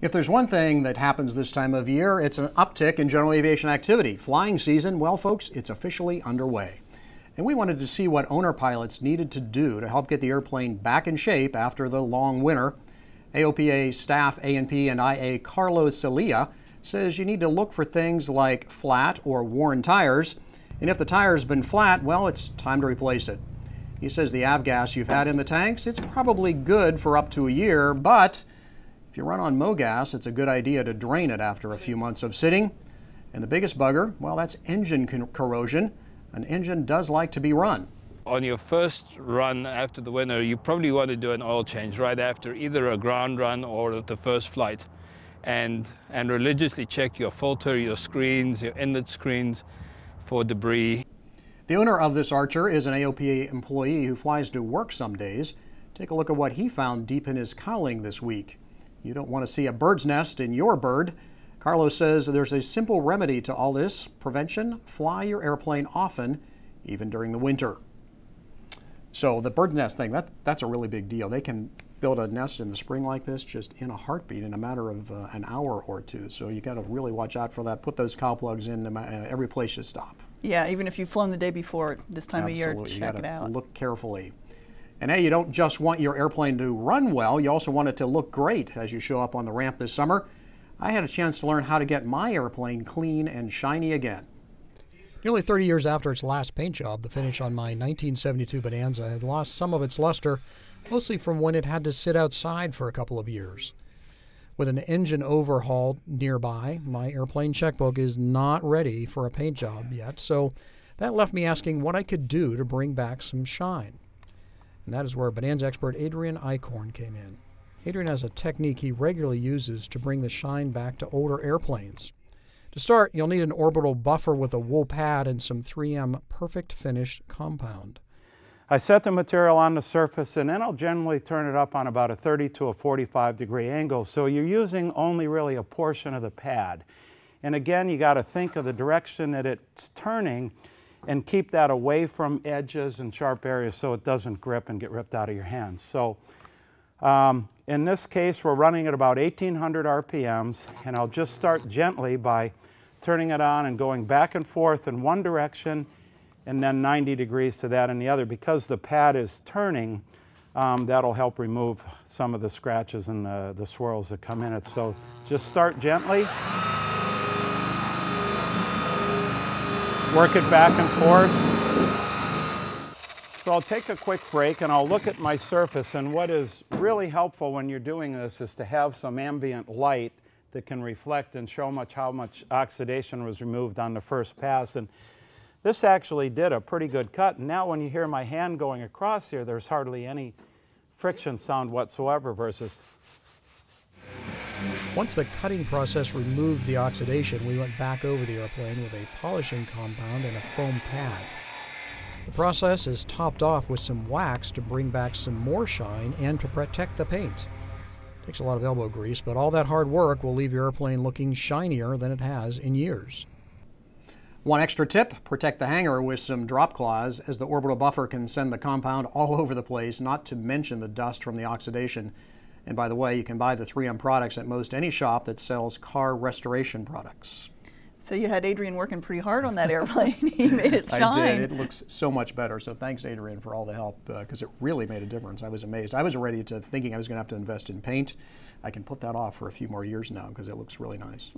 If there's one thing that happens this time of year, it's an uptick in general aviation activity. Flying season, well, folks, it's officially underway. And we wanted to see what owner pilots needed to do to help get the airplane back in shape after the long winter. AOPA staff A&P and IA Carlos Celia says you need to look for things like flat or worn tires. And if the tire's been flat, well, it's time to replace it. He says the avgas you've had in the tanks, it's probably good for up to a year, but if you run on MoGas, it's a good idea to drain it after a few months of sitting. And the biggest bugger, well, that's engine corrosion. An engine does like to be run. On your first run after the winter, you probably want to do an oil change right after either a ground run or the first flight. And, and religiously check your filter, your screens, your inlet screens for debris. The owner of this Archer is an AOPA employee who flies to work some days. Take a look at what he found deep in his cowling this week. You don't want to see a bird's nest in your bird. Carlos says there's a simple remedy to all this prevention fly your airplane often, even during the winter. So, the bird's nest thing, that, that's a really big deal. They can build a nest in the spring like this just in a heartbeat in a matter of uh, an hour or two. So, you got to really watch out for that. Put those cowl plugs in uh, every place you stop. Yeah, even if you've flown the day before this time Absolutely. of year, check it out. Look carefully. And hey, you don't just want your airplane to run well, you also want it to look great as you show up on the ramp this summer. I had a chance to learn how to get my airplane clean and shiny again. Nearly 30 years after its last paint job, the finish on my 1972 Bonanza had lost some of its luster, mostly from when it had to sit outside for a couple of years. With an engine overhaul nearby, my airplane checkbook is not ready for a paint job yet, so that left me asking what I could do to bring back some shine and that is where Bonanza expert Adrian Eichhorn came in. Adrian has a technique he regularly uses to bring the shine back to older airplanes. To start, you'll need an orbital buffer with a wool pad and some 3M Perfect Finish compound. I set the material on the surface and then I'll generally turn it up on about a 30 to a 45 degree angle. So you're using only really a portion of the pad. And again, you got to think of the direction that it's turning and keep that away from edges and sharp areas so it doesn't grip and get ripped out of your hands. So um, in this case, we're running at about 1800 RPMs, and I'll just start gently by turning it on and going back and forth in one direction and then 90 degrees to that in the other. Because the pad is turning, um, that'll help remove some of the scratches and the, the swirls that come in it. So just start gently. Work it back and forth. So I'll take a quick break and I'll look at my surface and what is really helpful when you're doing this is to have some ambient light that can reflect and show much how much oxidation was removed on the first pass. And this actually did a pretty good cut. And now when you hear my hand going across here, there's hardly any friction sound whatsoever versus once the cutting process removed the oxidation, we went back over the airplane with a polishing compound and a foam pad. The process is topped off with some wax to bring back some more shine and to protect the paint. Takes a lot of elbow grease, but all that hard work will leave your airplane looking shinier than it has in years. One extra tip, protect the hangar with some drop cloths as the orbital buffer can send the compound all over the place, not to mention the dust from the oxidation. And by the way, you can buy the 3M products at most any shop that sells car restoration products. So you had Adrian working pretty hard on that airplane. he made it shine. I did. It looks so much better. So thanks, Adrian, for all the help because uh, it really made a difference. I was amazed. I was ready to thinking I was going to have to invest in paint. I can put that off for a few more years now because it looks really nice.